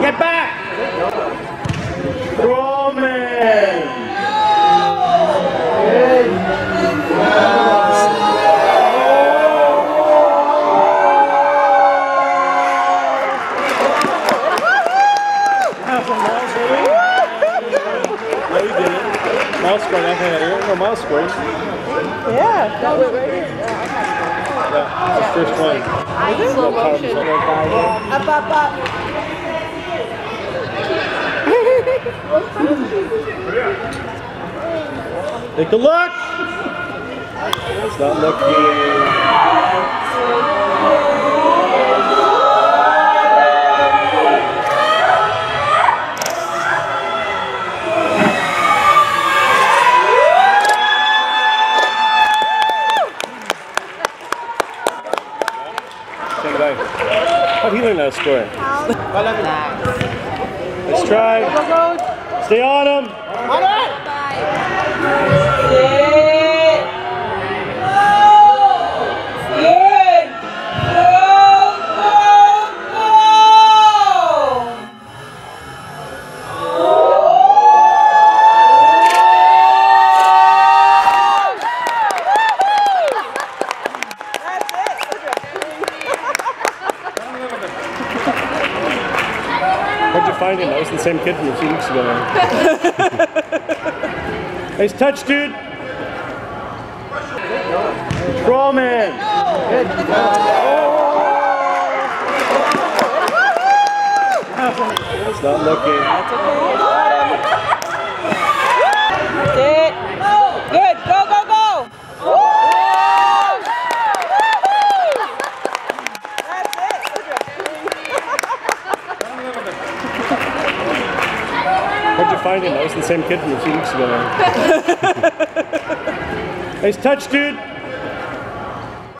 Get back! Roman! No, you didn't. Mouse square, I had it. No, mouse square. Yeah, that was right here. Yeah, that's the first one. Is it? Slow motion. Up, up, up. Take a look. It's not looking. Stand by. How'd he learn how to score? Let's try. Stay on him. How'd you find him? That was the same kid from a few weeks ago. nice touch, dude. Crawl man. It's not looking. How'd you find him? That was the same kid from a few weeks ago. nice touch, dude.